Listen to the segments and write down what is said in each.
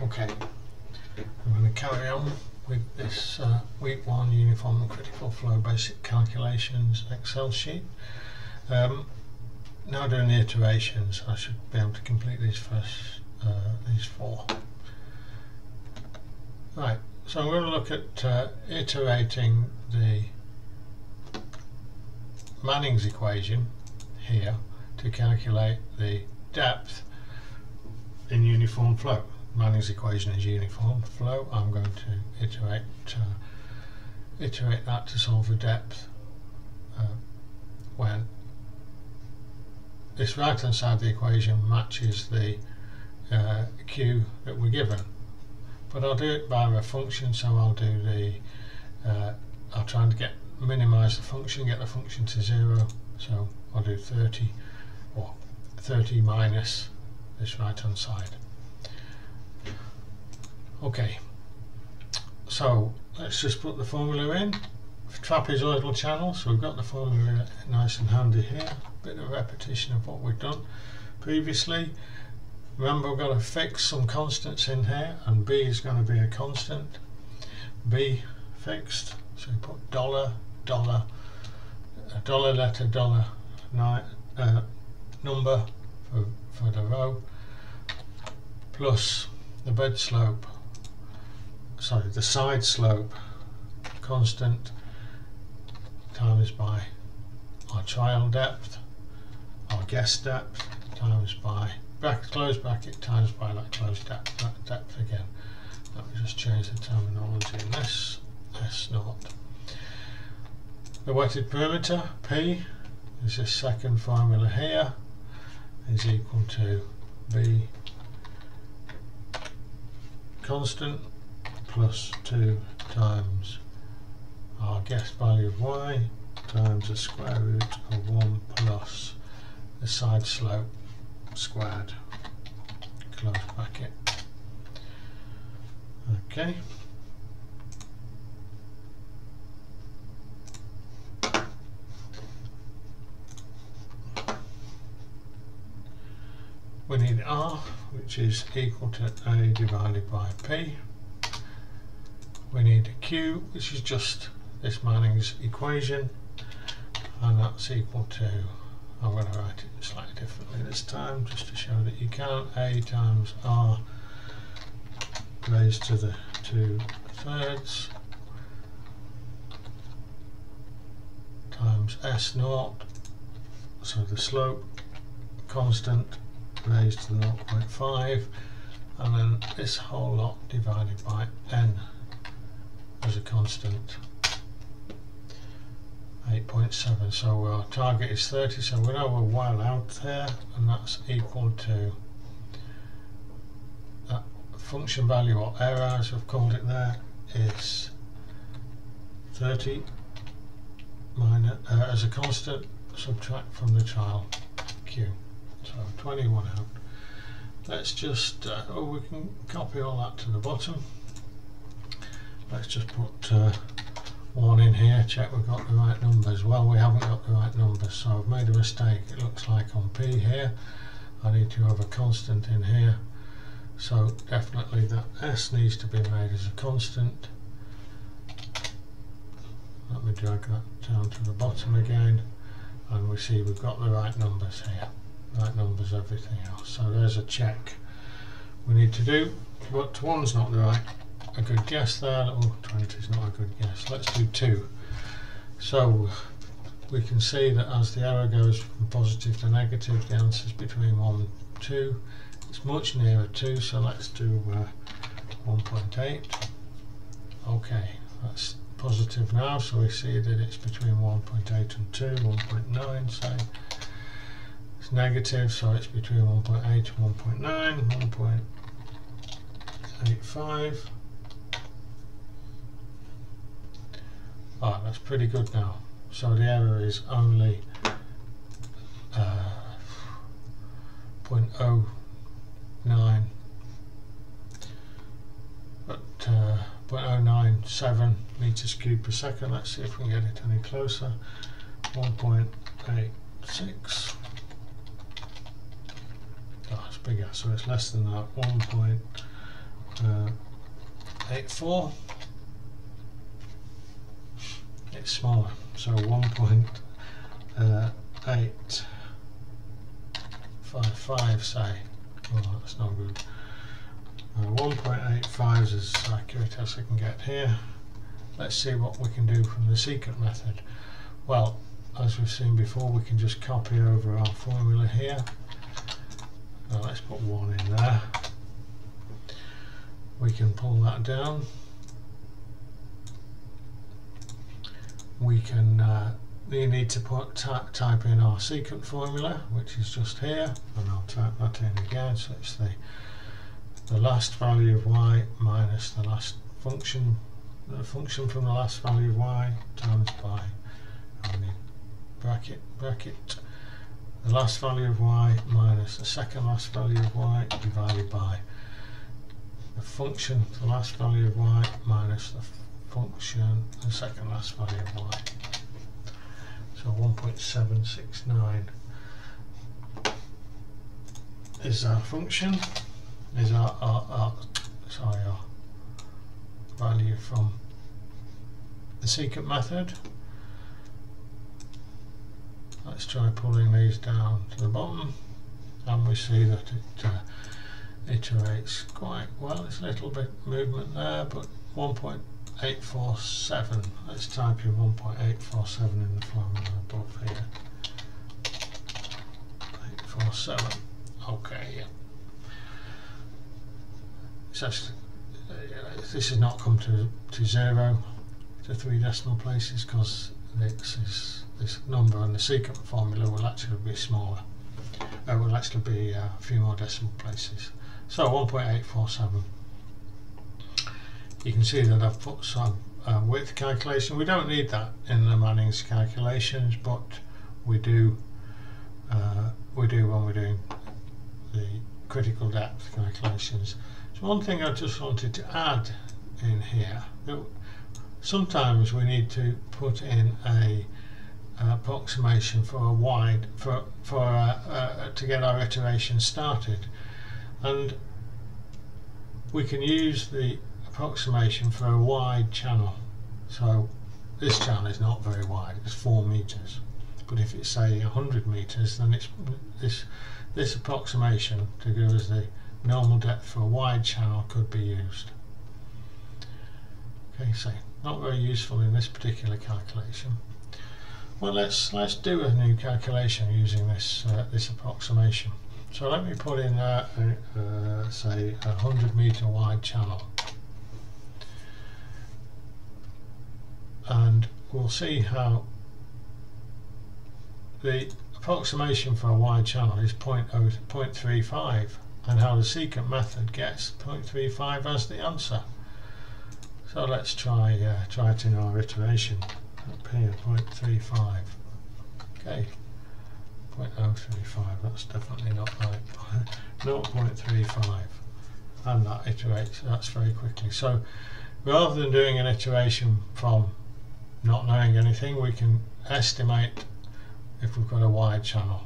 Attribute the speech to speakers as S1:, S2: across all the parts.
S1: Okay, I'm going to carry on with this uh, week one uniform and critical flow basic calculations Excel sheet. Um, now doing the iterations, I should be able to complete these first, uh, these four. Right, so I'm going to look at uh, iterating the Manning's equation here to calculate the depth in uniform flow. Manning's equation is uniform flow. I'm going to iterate uh, iterate that to solve the depth uh, when this right hand side of the equation matches the uh, q that we're given. But I'll do it by a function, so I'll do the uh, I'll try and get minimize the function, get the function to zero. So I'll do 30 or 30 minus this right hand side. Okay, so let's just put the formula in. Trapezoidal channel, so we've got the formula nice and handy here. Bit of repetition of what we've done previously. Remember we've got to fix some constants in here and B is going to be a constant. B fixed, so we put dollar, dollar, a dollar letter, dollar nine, uh, number for, for the row plus the bed slope sorry, the side slope constant times by our trial depth, our guess depth times by bracket, close bracket times by that close depth, that depth again. Let me just change the terminology in this, S naught. The wetted perimeter, P, is this second formula here, is equal to B constant plus 2 times our guess value of y times the square root of 1 plus the side slope squared close bracket. Okay. We need r which is equal to a divided by p we need a q which is just this Manning's equation and that's equal to I'm going to write it slightly differently this time just to show that you can a times r raised to the 2 thirds times s naught so the slope constant raised to the 0.5 and then this whole lot divided by n as a constant. 8.7 so our target is 30 so we know we're well out there and that's equal to that function value or error as we've called it there is 30 minus uh, as a constant subtract from the trial q. So 21 out. Let's just uh, oh we can copy all that to the bottom let's just put uh, one in here check we've got the right numbers well. We haven't got the right numbers so I've made a mistake it looks like on P here. I need to have a constant in here. So definitely that S needs to be made as a constant. Let me drag that down to the bottom again and we see we've got the right numbers here right numbers everything else. So there's a check we need to do but one's not the right a good guess there. Oh, 20 is not a good guess. Let's do 2. So we can see that as the arrow goes from positive to negative, the answer is between 1 and 2. It's much nearer 2, so let's do uh, 1.8. Okay, that's positive now, so we see that it's between 1.8 and 2, 1.9 say. It's negative, so it's between 1.8 and 1.9, 1.85. Ah, that's pretty good now. So the error is only uh, 0.09 but uh, 0.097 meters cubed per second. Let's see if we can get it any closer. 1.86. Oh, it's bigger, so it's less than that. 1.84 uh, 84 it's smaller. So 1.855 uh, say. Oh that's not good. Uh, 1.85 is as accurate as I can get here. Let's see what we can do from the secant method. Well as we've seen before we can just copy over our formula here. Now let's put one in there. We can pull that down we can uh, you need to put type in our secant formula which is just here and I'll type that in again. So it's the the last value of y minus the last function the function from the last value of y times by bracket bracket the last value of y minus the second last value of y divided by the function the last value of y minus the function the second last value of y. So 1.769 is our function is our, our, our sorry our value from the secant method. Let's try pulling these down to the bottom and we see that it uh, iterates quite well. It's a little bit movement there but 1.847 let's type in 1.847 in the formula above here 847 okay yeah uh, this has not come to, to zero to three decimal places because this is this number and the secant formula will actually be smaller. It uh, will actually be uh, a few more decimal places. So 1.847. You can see that I've put some uh, width calculation. We don't need that in the Manning's calculations, but we do uh, we do when we're doing the critical depth calculations. So one thing I just wanted to add in here, sometimes we need to put in a approximation for a wide for for uh, uh, to get our iteration started and we can use the approximation for a wide channel. So this channel is not very wide it's four meters. But if it's say 100 meters then it's this this approximation to give us the normal depth for a wide channel could be used. Okay so not very useful in this particular calculation. Well, let's let's do a new calculation using this uh, this approximation. So let me put in uh, uh, say a hundred meter wide channel, and we'll see how the approximation for a wide channel is 0.35 and how the secant method gets 0.35 as the answer. So let's try uh, try it in our iteration up here 0.35 okay. 0.035 that's definitely not right. 0.35 and that iterates that's very quickly. So rather than doing an iteration from not knowing anything we can estimate if we've got a wide channel.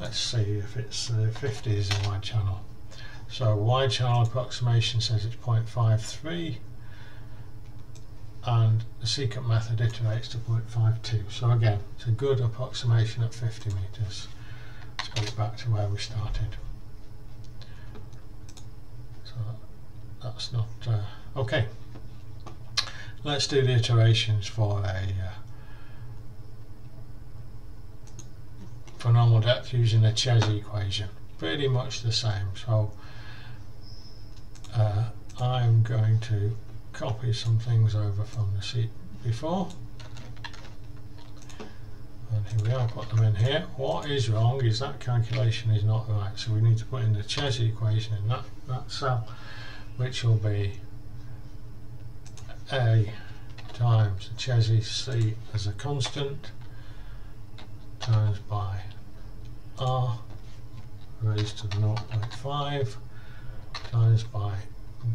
S1: Let's see if it's uh, 50 is a wide channel. So wide channel approximation says it's 0.53 and the secant method iterates to 0.52 so again it's a good approximation at 50 meters. Let's go back to where we started. So that's not uh, okay let's do the iterations for a uh, for normal depth using the Chezy equation. Pretty much the same. So uh, I'm going to copy some things over from the sheet before. And here we are, put them in here. What is wrong is that calculation is not right. So we need to put in the Chezy equation in that, that cell which will be A times Chezy C as a constant times by R raised to the 0.5 times by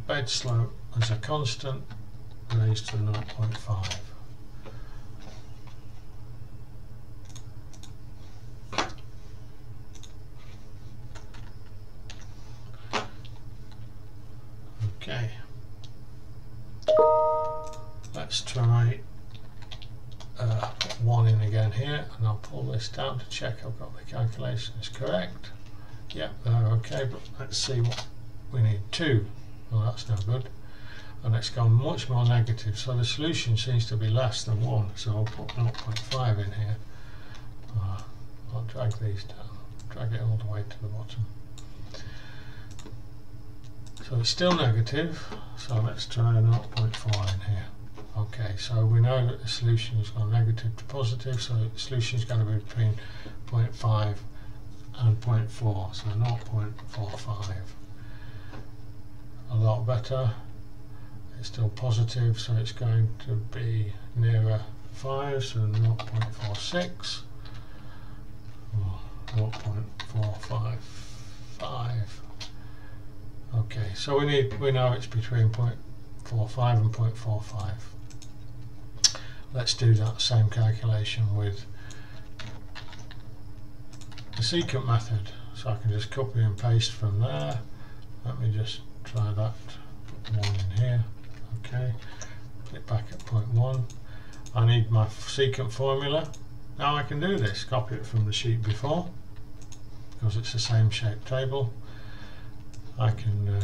S1: bed slope as a constant raised to the 0.5. Okay. Let's try uh, one in again here and I'll pull this down to check I've got the calculations correct. Yep, they're okay, but let's see what we need. Two. Well, that's no good. And it's gone much more negative, so the solution seems to be less than one. So I'll put 0.5 in here. Uh, I'll drag these down, drag it all the way to the bottom. So it's still negative, so let's try 0.4 in here. Okay, so we know that the solution has gone negative to positive, so the solution is going to be between 0.5 and 0.4, so not 0.45. A lot better. It's still positive, so it's going to be nearer 5, so 0.46 or 0.455. Okay, so we need we know it's between 0.45 and 0.45 let's do that same calculation with the secant method. So I can just copy and paste from there. Let me just try that. Put one in here. Okay. It back at point one. I need my secant formula. Now I can do this. Copy it from the sheet before because it's the same shape table. I can uh,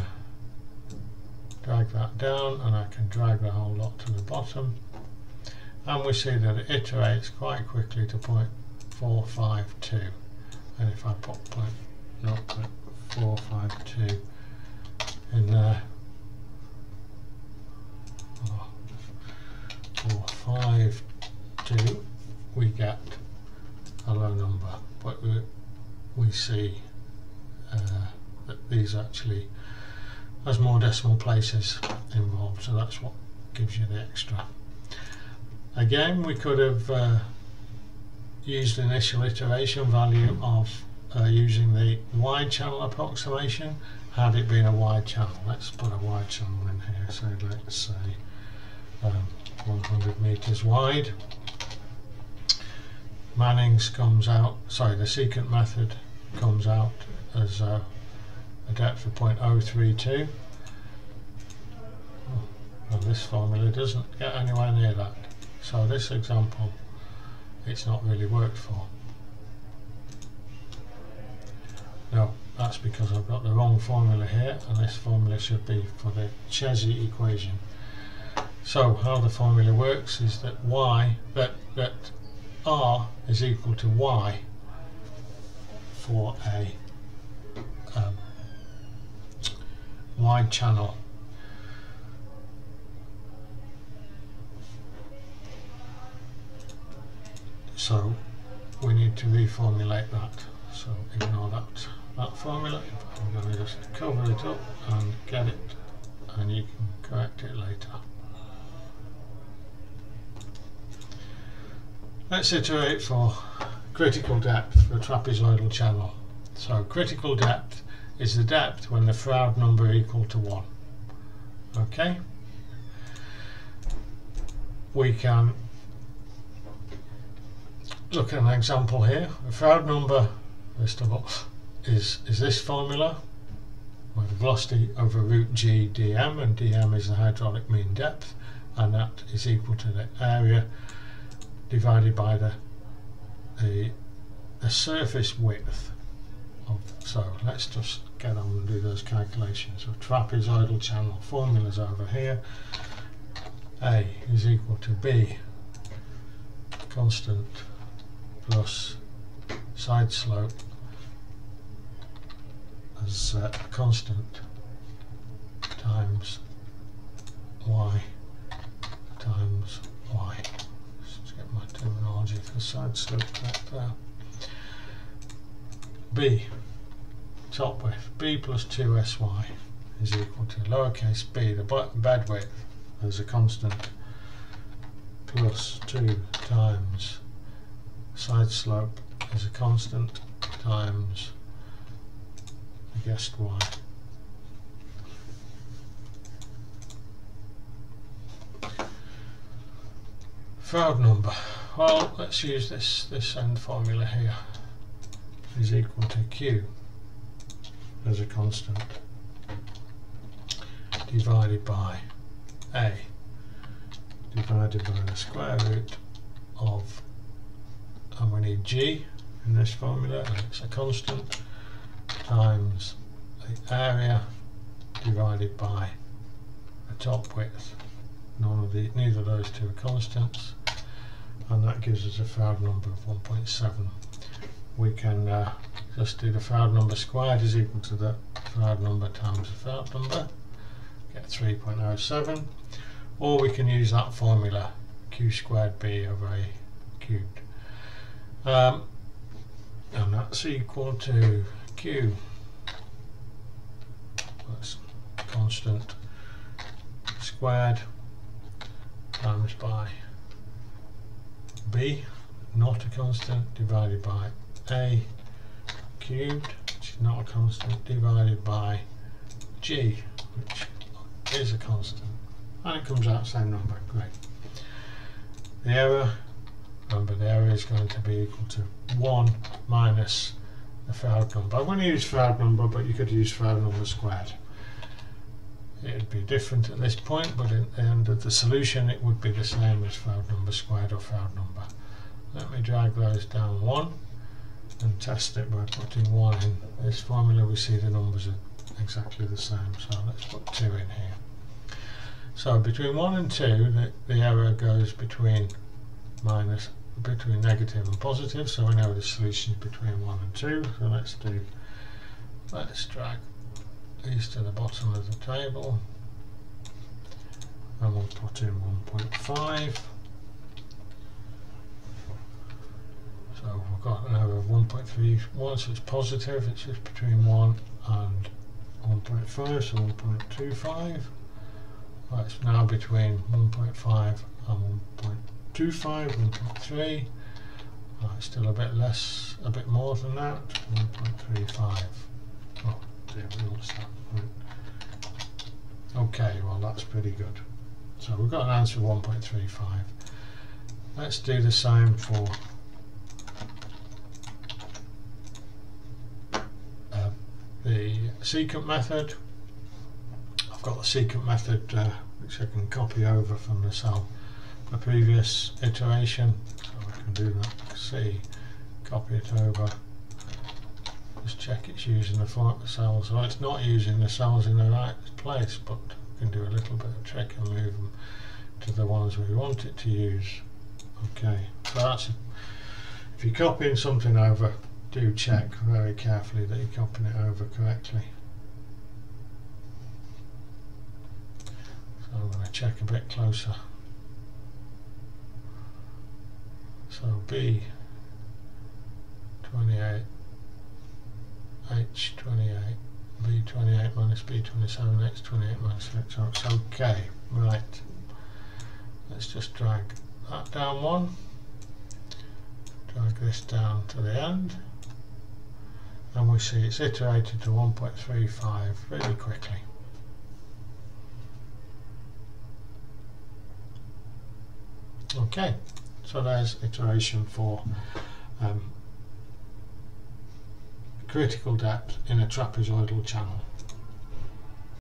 S1: drag that down and I can drag the whole lot to the bottom and we see that it iterates quite quickly to point 452 and if I put point 0.452 in there. Oh, 452 we get a low number. But we, we see uh, that these actually has more decimal places involved so that's what gives you the extra Again, we could have uh, used initial iteration value of uh, using the wide channel approximation had it been a wide channel. Let's put a wide channel in here, so let's say um, 100 meters wide. Manning's comes out, sorry, the secant method comes out as a depth of 0.032. Well, this formula doesn't get anywhere near that. So this example, it's not really worked for. No, that's because I've got the wrong formula here and this formula should be for the Chezy equation. So how the formula works is that y, that, that r is equal to y for a um, wide channel so we need to reformulate that. So ignore that that formula. I'm going to just cover it up and get it and you can correct it later. Let's iterate for critical depth for a trapezoidal channel. So critical depth is the depth when the Froude number equal to 1 okay? We can look at an example here. The Froude number, of is, is this formula. With velocity over root g dm and dm is the hydraulic mean depth and that is equal to the area divided by the the, the surface width of, so let's just get on and do those calculations. So trapezoidal channel formulas over here. A is equal to b constant plus side slope as uh, a constant times y times y. Let's get my terminology for side slope correct there. b, top width, b plus 2sy is equal to lowercase b, the bed width as a constant, plus 2 times side slope is a constant times the guessed y. Froude number. Well, let's use this this end formula here is equal to q as a constant divided by a divided by the square root of and we need g in this formula and it's a constant times the area divided by the top width. None of the neither of those two are constants and that gives us a Froude number of 1.7 we can uh, just do the Froude number squared is equal to the Froude number times the Froude number get 3.07 or we can use that formula q squared b over a cubed um, and that's equal to q. That's constant. Squared times by b not a constant divided by a cubed which is not a constant divided by g which is a constant. And it comes out the same number. Great. The error remember the error is going to be equal to 1 minus the Froude number. I'm going to use Froude number but you could use Froude number squared. It would be different at this point but at the end of the solution it would be the same as Froude number squared or Froude number. Let me drag those down one and test it by putting one in this formula. We see the numbers are exactly the same so let's put two in here. So between 1 and 2 the, the error goes between minus between negative and positive so we know the solution is between 1 and 2 so let's do let's drag these to the bottom of the table. And we'll put in 1.5 so we've got an error of 1.31 so it's positive it's just between 1 and 1.5 so 1.25 that's now between 1.5 and 1.25, 1.3. Uh, still a bit less, a bit more than that, 1.35. Oh dear, we lost that. Right. Okay, well that's pretty good. So we've got an answer of 1.35. Let's do the same for uh, the secant method I've got the secant method uh, which I can copy over from the cell the previous iteration. So I can do that. C copy it over. Just check it's using the cells. So it's not using the cells in the right place but we can do a little bit of trick and move them to the ones we want it to use. Okay. So that's if you're copying something over do check very carefully that you're copying it over correctly. So I'm going to check a bit closer. So B 28 H 28 B 28 minus B 27 X 28 minus X. So it's okay right. Let's just drag that down one. Drag this down to the end. And we see it's iterated to 1.35 really quickly. Okay, there's iteration for um, critical depth in a trapezoidal channel.